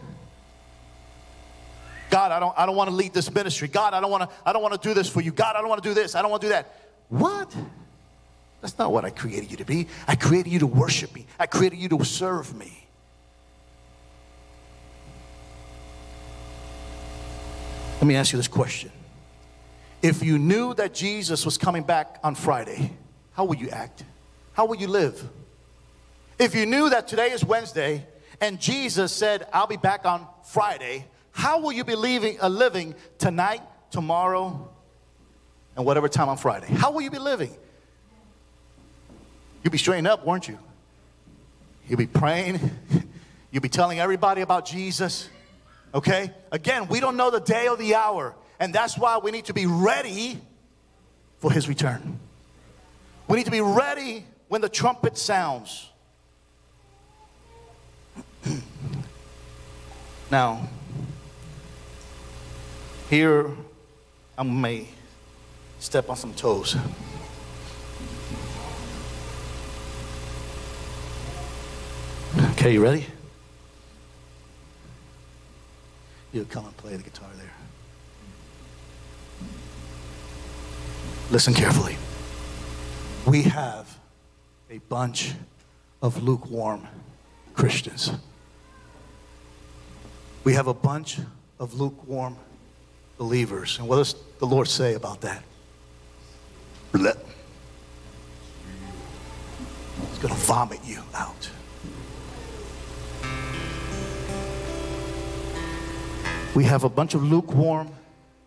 God, I don't, I don't want to lead this ministry. God, I don't want to, I don't want to do this for you. God, I don't want to do this. I don't want to do that. What? That's not what I created you to be. I created you to worship me. I created you to serve me. Let me ask you this question. If you knew that Jesus was coming back on Friday, how would you act? How would you live? If you knew that today is Wednesday and Jesus said, I'll be back on Friday, how will you be leaving, uh, living tonight, tomorrow, and whatever time on Friday? How will you be living? You'd be straightened up, weren't you? You'd be praying. You'd be telling everybody about Jesus. Okay? Again, we don't know the day or the hour. And that's why we need to be ready for his return. We need to be ready when the trumpet sounds. now, here I may step on some toes. Okay, you ready? You come and play the guitar there. Listen carefully. We have a bunch of lukewarm Christians. We have a bunch of lukewarm believers. And what does the Lord say about that? Let, He's going to vomit you out. We have a bunch of lukewarm,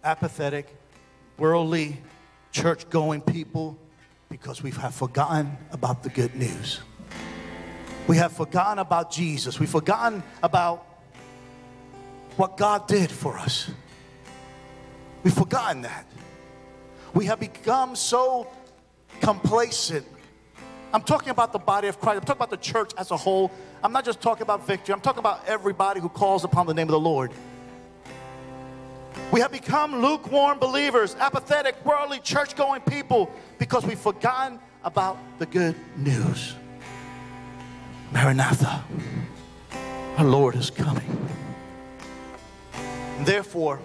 apathetic, worldly church going people because we have forgotten about the good news. We have forgotten about Jesus. We've forgotten about what God did for us. We've forgotten that. We have become so complacent. I'm talking about the body of Christ. I'm talking about the church as a whole. I'm not just talking about victory. I'm talking about everybody who calls upon the name of the Lord. We have become lukewarm believers, apathetic, worldly, church going people because we've forgotten about the good news. Maranatha, our Lord is coming. Therefore,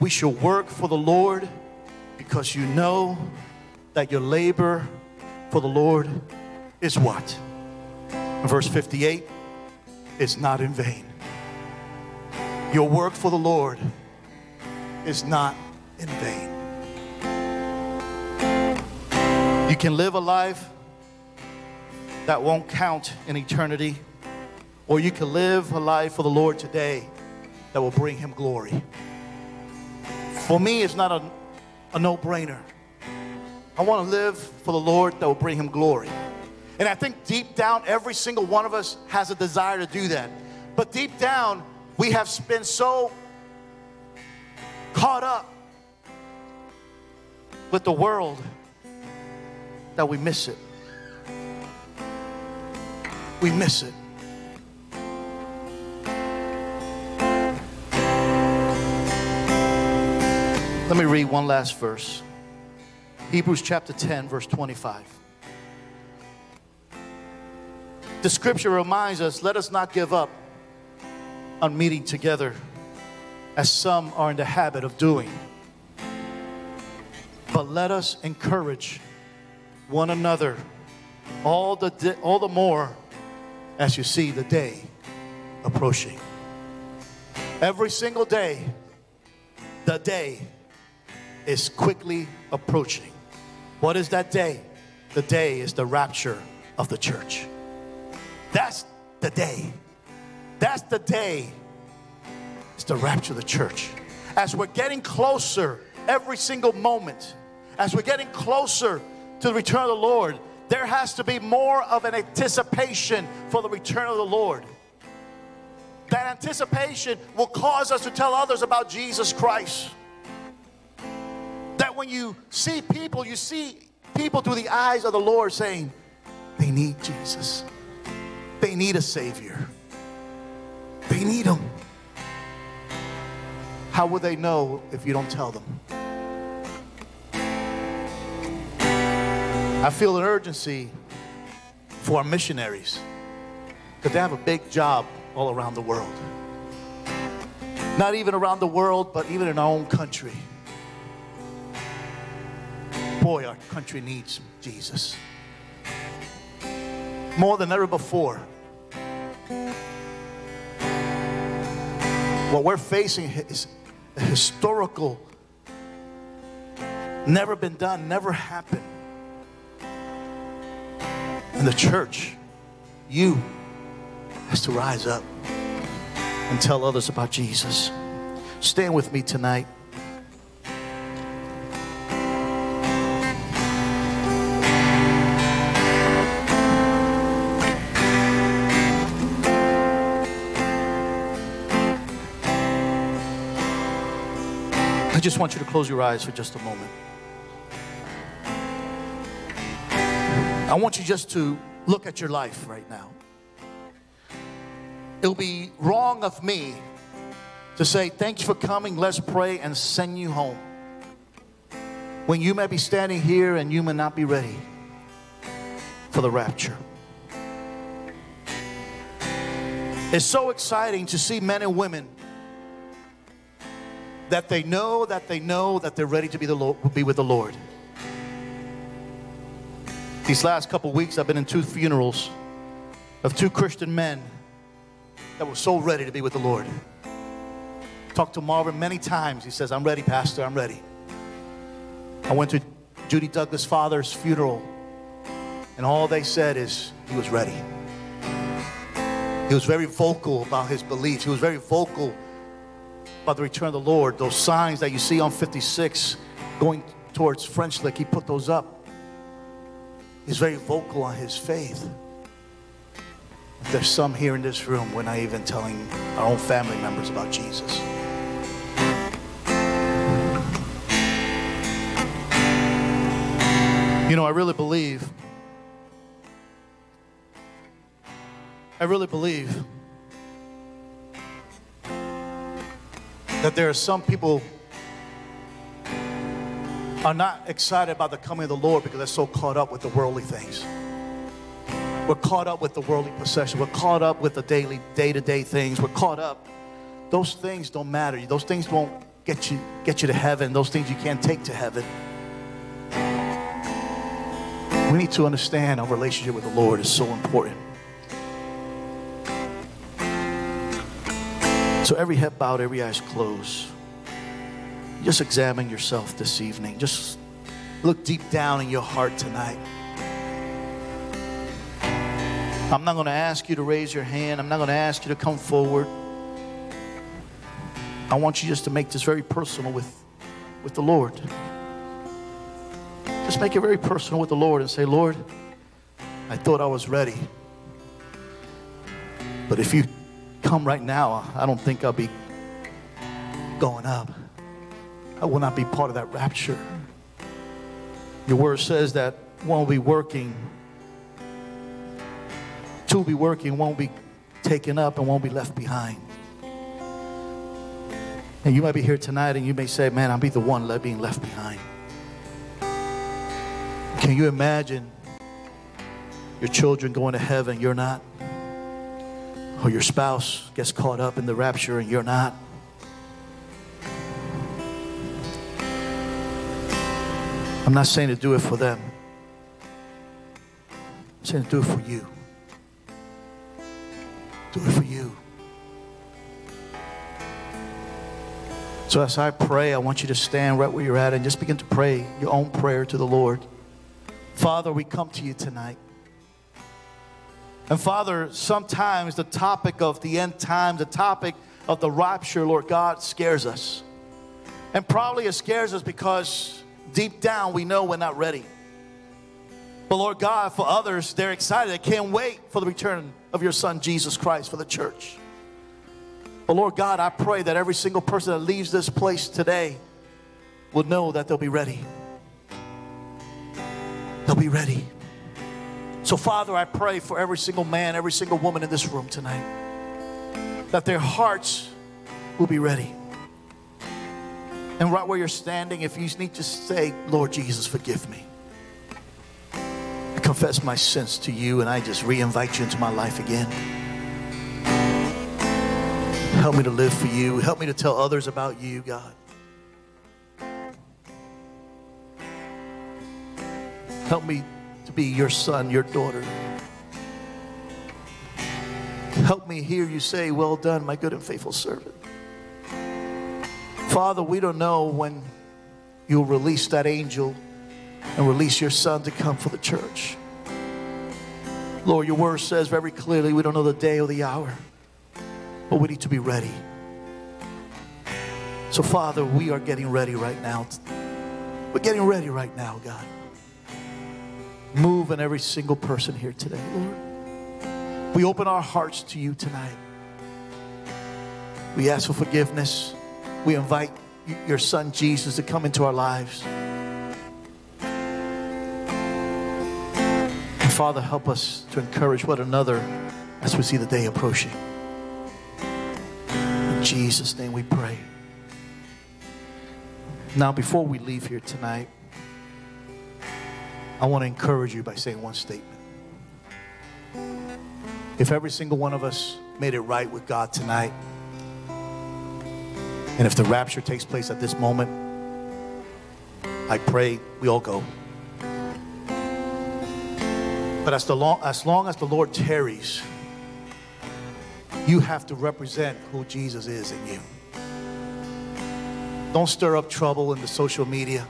we shall work for the Lord because you know that your labor for the Lord is what? Verse 58 is not in vain. Your work for the Lord is not in vain. You can live a life that won't count in eternity, or you can live a life for the Lord today that will bring Him glory. For me, it's not a, a no brainer. I want to live for the Lord that will bring him glory. And I think deep down, every single one of us has a desire to do that. But deep down, we have been so caught up with the world that we miss it. We miss it. Let me read one last verse. Hebrews chapter 10, verse 25. The scripture reminds us let us not give up on meeting together as some are in the habit of doing, but let us encourage one another all the, di- all the more as you see the day approaching. Every single day, the day is quickly approaching. What is that day? The day is the rapture of the church. That's the day. That's the day. It's the rapture of the church. As we're getting closer every single moment, as we're getting closer to the return of the Lord, there has to be more of an anticipation for the return of the Lord. That anticipation will cause us to tell others about Jesus Christ. That when you see people, you see people through the eyes of the Lord saying, they need Jesus. They need a Savior. They need Him. How will they know if you don't tell them? I feel an urgency for our missionaries because they have a big job all around the world. Not even around the world, but even in our own country. Boy, our country needs Jesus more than ever before. What we're facing is a historical, never been done, never happened. And the church, you, has to rise up and tell others about Jesus. Stand with me tonight. I just want you to close your eyes for just a moment. I want you just to look at your life right now. It'll be wrong of me to say, Thanks for coming, let's pray, and send you home. When you may be standing here and you may not be ready for the rapture. It's so exciting to see men and women that they know that they know that they're ready to be, the Lord, be with the Lord. These last couple weeks, I've been in two funerals of two Christian men that were so ready to be with the Lord. Talked to Marvin many times. He says, I'm ready, Pastor, I'm ready. I went to Judy Douglas' father's funeral, and all they said is he was ready. He was very vocal about his beliefs. He was very vocal about the return of the Lord. Those signs that you see on 56 going towards French Lick, he put those up. He's very vocal on his faith. There's some here in this room, we're not even telling our own family members about Jesus. You know, I really believe, I really believe that there are some people are not excited about the coming of the Lord because they're so caught up with the worldly things. We're caught up with the worldly possession. We're caught up with the daily, day-to-day things. We're caught up. Those things don't matter. Those things won't get you get you to heaven. Those things you can't take to heaven. We need to understand our relationship with the Lord is so important. So every head bowed, every eyes closed. Just examine yourself this evening. Just look deep down in your heart tonight. I'm not going to ask you to raise your hand. I'm not going to ask you to come forward. I want you just to make this very personal with, with the Lord. Just make it very personal with the Lord and say, Lord, I thought I was ready. But if you come right now, I don't think I'll be going up. I will not be part of that rapture. Your word says that one will be working, two will be working, one will be taken up, and one will be left behind. And you might be here tonight and you may say, Man, I'll be the one being left behind. Can you imagine your children going to heaven, you're not? Or your spouse gets caught up in the rapture and you're not? I'm not saying to do it for them. I'm saying to do it for you. Do it for you. So as I pray, I want you to stand right where you're at and just begin to pray your own prayer to the Lord. Father, we come to you tonight. And Father, sometimes the topic of the end time, the topic of the rapture, Lord God, scares us. And probably it scares us because deep down we know we're not ready. But Lord God, for others, they're excited. They can't wait for the return of your Son, Jesus Christ, for the church. But Lord God, I pray that every single person that leaves this place today will know that they'll be ready. They'll be ready. So, Father, I pray for every single man, every single woman in this room tonight that their hearts will be ready. And right where you're standing, if you need to say, Lord Jesus, forgive me. I confess my sins to you and I just re invite you into my life again. Help me to live for you. Help me to tell others about you, God. Help me to be your son, your daughter. Help me hear you say, Well done, my good and faithful servant. Father, we don't know when you'll release that angel and release your son to come for the church. Lord, your word says very clearly we don't know the day or the hour but we need to be ready. So, Father, we are getting ready right now. We're getting ready right now, God. Move in every single person here today, Lord. We open our hearts to you tonight. We ask for forgiveness. We invite your son Jesus to come into our lives. And Father, help us to encourage one another as we see the day approaching. In Jesus' name we pray. Now, before we leave here tonight, I want to encourage you by saying one statement. If every single one of us made it right with God tonight, and if the rapture takes place at this moment, I pray we all go. But as, long, as long as the Lord tarries, you have to represent who Jesus is in you. Don't stir up trouble in the social media.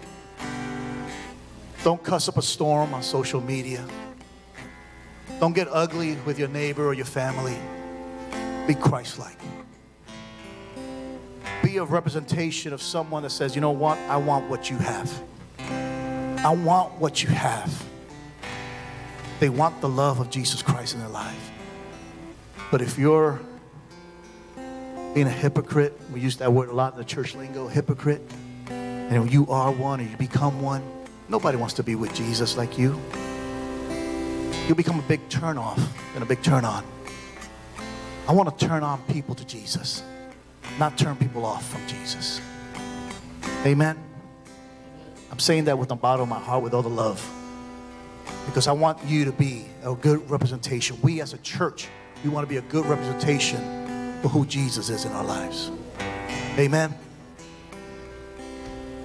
Don't cuss up a storm on social media. Don't get ugly with your neighbor or your family. Be Christ like. Be a representation of someone that says, you know what? I want what you have. I want what you have. They want the love of Jesus Christ in their life. But if you're being a hypocrite, we use that word a lot in the church lingo, hypocrite, and you are one or you become one, nobody wants to be with Jesus like you. You'll become a big turn off and a big turn on. I want to turn on people to Jesus, not turn people off from Jesus. Amen. I'm saying that with the bottom of my heart, with all the love. Because I want you to be a good representation. We as a church, we want to be a good representation for who Jesus is in our lives. Amen.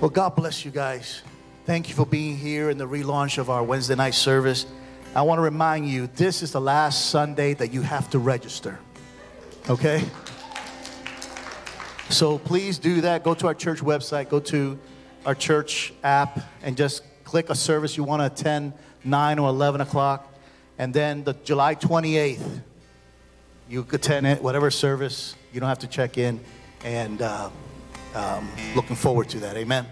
Well, God bless you guys. Thank you for being here in the relaunch of our Wednesday night service. I want to remind you this is the last Sunday that you have to register. Okay? So please do that. Go to our church website, go to our church app, and just click a service you want to attend, 9 or 11 o'clock. And then the July 28th, you attend it, whatever service. You don't have to check in. And uh, um, looking forward to that. Amen.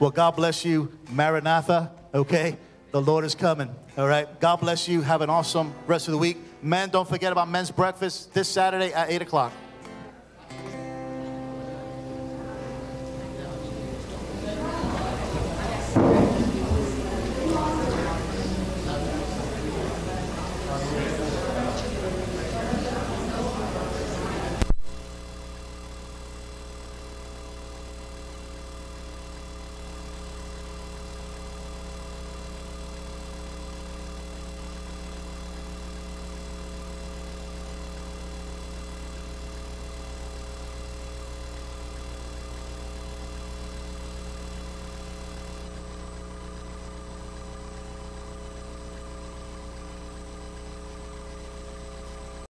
Well, God bless you, Maranatha, okay? The Lord is coming, all right? God bless you. Have an awesome rest of the week. Men, don't forget about men's breakfast this Saturday at 8 o'clock.